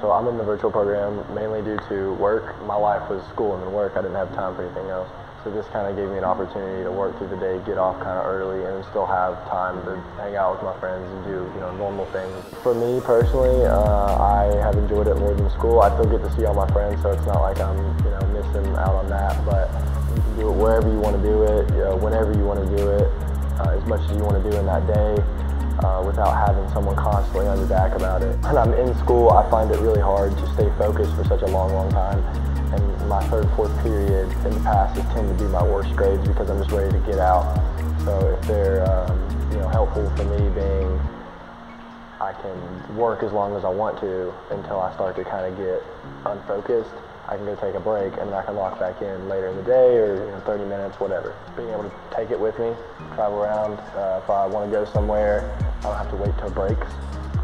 So I'm in the virtual program mainly due to work. My life was school and then work. I didn't have time for anything else. So this kind of gave me an opportunity to work through the day, get off kind of early, and still have time to hang out with my friends and do you know normal things. For me personally, uh, I have enjoyed it more than school. I still get to see all my friends, so it's not like I'm you know missing out on that. But you can do it wherever you want to do it, you know, whenever you want to do it, uh, as much as you want to do in that day uh, without having someone constantly on your back about it. When I'm in school, I find it really hard to stay focused for such a long, long time. And my third, fourth period in the past has tended to be my worst grades because I'm just ready to get out. So if they're um, you know helpful for me being I can work as long as I want to until I start to kind of get unfocused. I can go take a break and then I can lock back in later in the day or you know, 30 minutes, whatever. Being able to take it with me, travel around. Uh, if I want to go somewhere, I don't have to wait till breaks,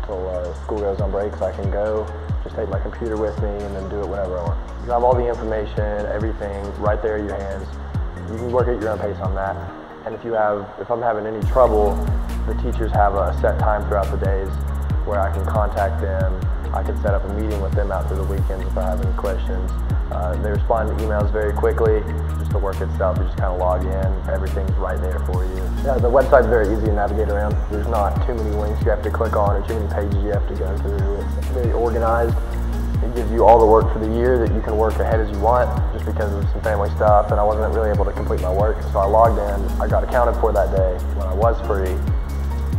till uh, school goes on breaks. I can go, just take my computer with me and then do it whenever I want. You have all the information, everything right there in your hands. You can work at your own pace on that. And if you have, if I'm having any trouble, the teachers have a set time throughout the days where I can contact them. I can set up a meeting with them out through the weekends if I have any questions. Uh, they respond to emails very quickly. Just the work itself, you just kind of log in. Everything's right there for you. Yeah, the website's very easy to navigate around. There's not too many links you have to click on or too many pages you have to go through. It's very organized. It gives you all the work for the year that you can work ahead as you want just because of some family stuff and I wasn't really able to complete my work. So I logged in, I got accounted for that day when I was free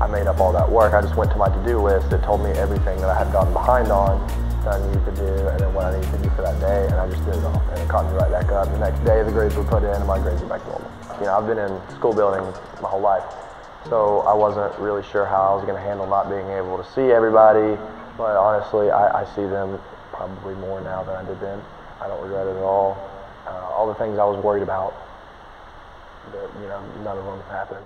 I made up all that work. I just went to my to-do list. It told me everything that I had gotten behind on I needed to do and then what I needed to do for that day and I just did it all. And it caught me right back up. The next day the grades were put in and my grades were back to normal. You know, I've been in school building my whole life. So I wasn't really sure how I was going to handle not being able to see everybody. But honestly, I, I see them probably more now than I did then. I don't regret it at all. Uh, all the things I was worried about, that, you know, none of them happened.